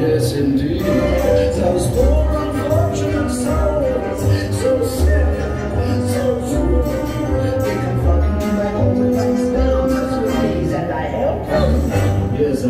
Yes, indeed. Those poor unfortunate souls, so sick, so true. They can fucking do my own and I help them. Yes,